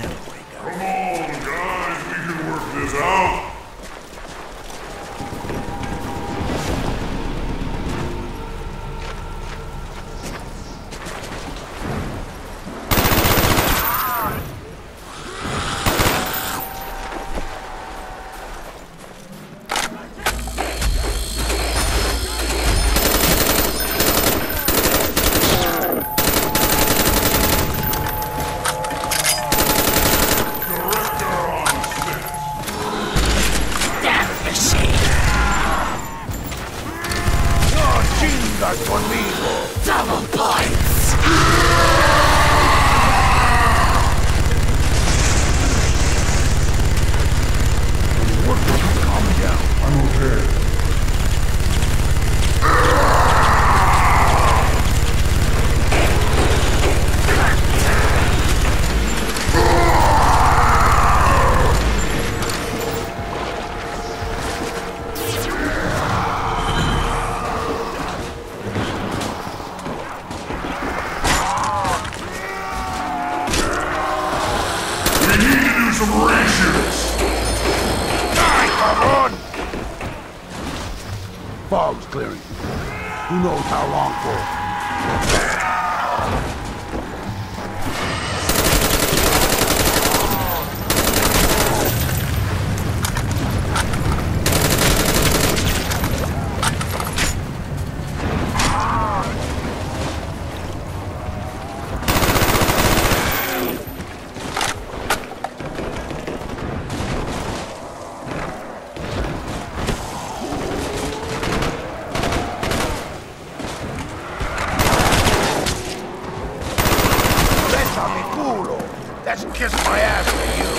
thought Fog's clearing. Who knows how long for? That's kiss my ass for you.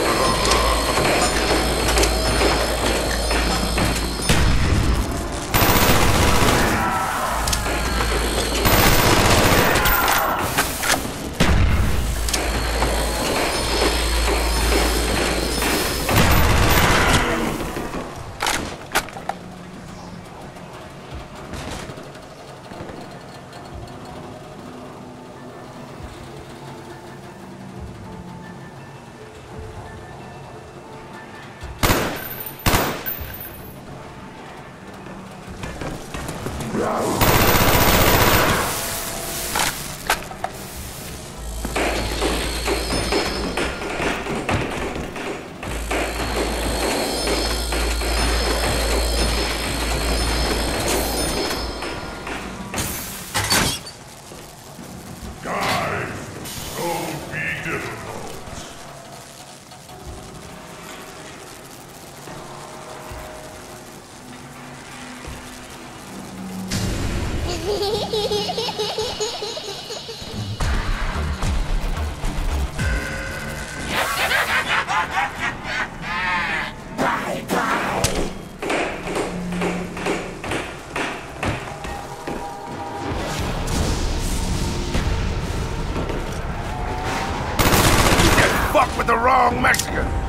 fuck with the wrong Mexican.